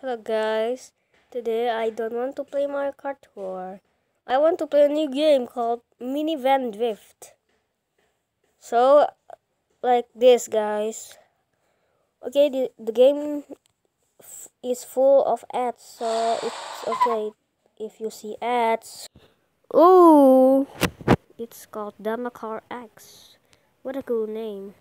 Hello guys, today I don't want to play Mario Kart tour. I want to play a new game called Minivan Drift. So, like this guys. Okay, the, the game is full of ads, so it's okay if you see ads. Oh, it's called Damakar X. What a cool name.